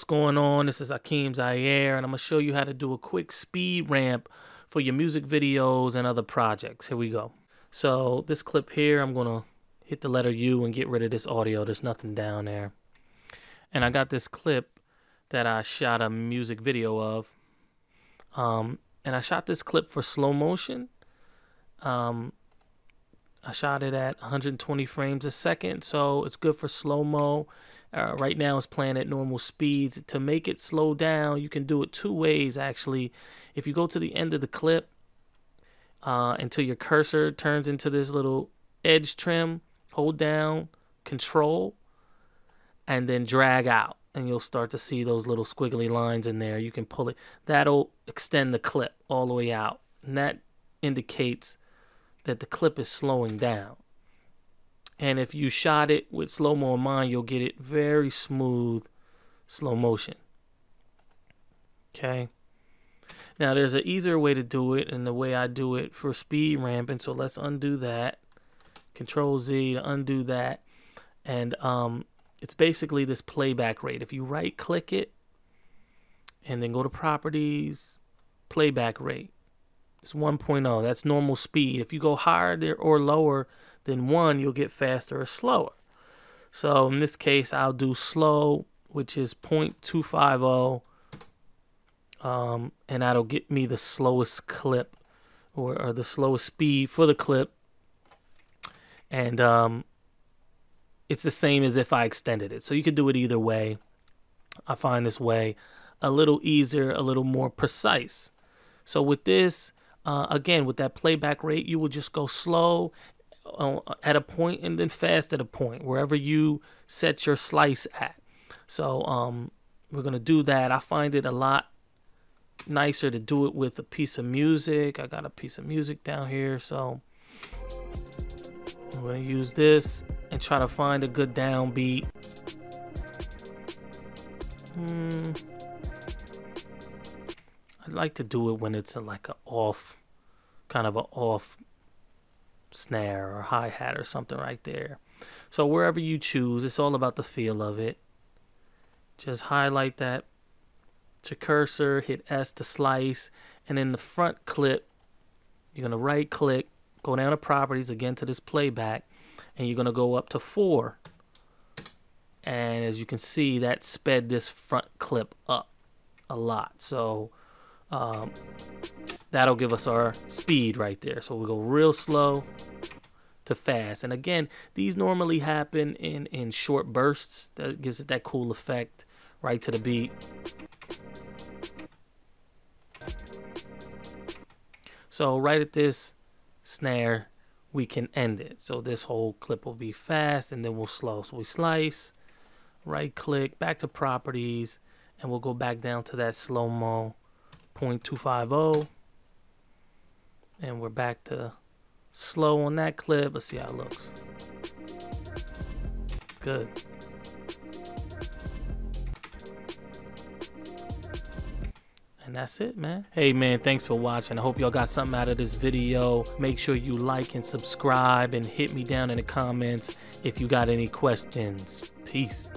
going on? This is Hakim Zahir, and I'm going to show you how to do a quick speed ramp for your music videos and other projects. Here we go. So this clip here, I'm going to hit the letter U and get rid of this audio. There's nothing down there. And I got this clip that I shot a music video of. Um, and I shot this clip for slow motion. Um, I shot it at 120 frames a second, so it's good for slow mo. Uh, right now it's playing at normal speeds. To make it slow down, you can do it two ways actually. If you go to the end of the clip uh, until your cursor turns into this little edge trim, hold down Control, and then drag out, and you'll start to see those little squiggly lines in there. You can pull it. That'll extend the clip all the way out, and that indicates that the clip is slowing down. And if you shot it with slow mo in mind, you'll get it very smooth slow motion. Okay. Now there's an easier way to do it and the way I do it for speed ramping. So let's undo that. Control Z to undo that. And um, it's basically this playback rate. If you right click it and then go to properties, playback rate. It's 1.0. That's normal speed. If you go higher or lower than 1, you'll get faster or slower. So in this case, I'll do slow, which is 0.250. Um, and that'll get me the slowest clip or, or the slowest speed for the clip. And um, it's the same as if I extended it. So you could do it either way. I find this way a little easier, a little more precise. So with this, uh, again, with that playback rate, you will just go slow uh, at a point and then fast at a point, wherever you set your slice at. So um, we're going to do that. I find it a lot nicer to do it with a piece of music. I got a piece of music down here, so I'm going to use this and try to find a good downbeat. Hmm. I'd like to do it when it's a, like a off, kind of an off snare or hi-hat or something right there. So wherever you choose, it's all about the feel of it. Just highlight that to cursor, hit S to slice, and in the front clip, you're gonna right click, go down to properties again to this playback, and you're gonna go up to four. And as you can see, that sped this front clip up a lot. So um, that'll give us our speed right there. So we'll go real slow to fast. And again, these normally happen in, in short bursts. That gives it that cool effect right to the beat. So right at this snare, we can end it. So this whole clip will be fast and then we'll slow. So we slice, right click, back to properties, and we'll go back down to that slow-mo 0.250 and we're back to slow on that clip. Let's see how it looks. Good. And that's it man. Hey man thanks for watching. I hope y'all got something out of this video. Make sure you like and subscribe and hit me down in the comments if you got any questions. Peace